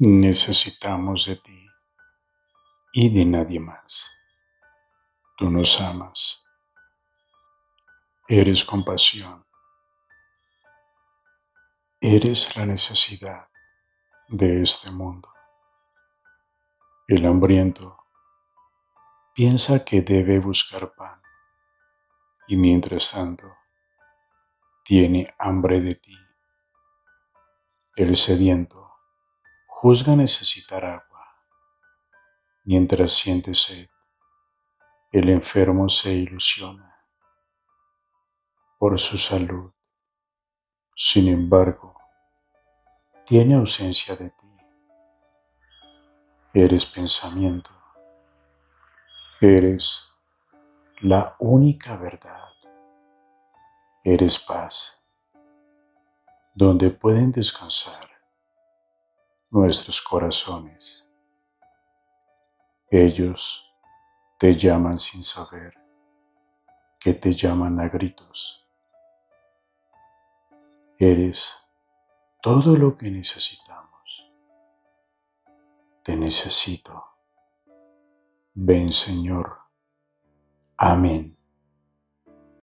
Necesitamos de ti y de nadie más. Tú nos amas. Eres compasión. Eres la necesidad de este mundo. El hambriento piensa que debe buscar pan y mientras tanto tiene hambre de ti. El sediento juzga necesitar agua mientras siente sed. El enfermo se ilusiona por su salud. Sin embargo, tiene ausencia de ti. Eres pensamiento. Eres la única verdad. Eres paz, donde pueden descansar nuestros corazones. Ellos te llaman sin saber que te llaman a gritos. Eres todo lo que necesitamos. Te necesito. Ven Señor. Amén.